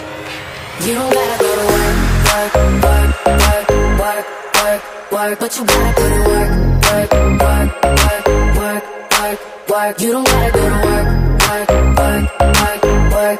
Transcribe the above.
You don't gotta go to work, work, work, work, work, work, work, but you gotta go to work, work, work, work, work, work, work. You don't gotta go to work,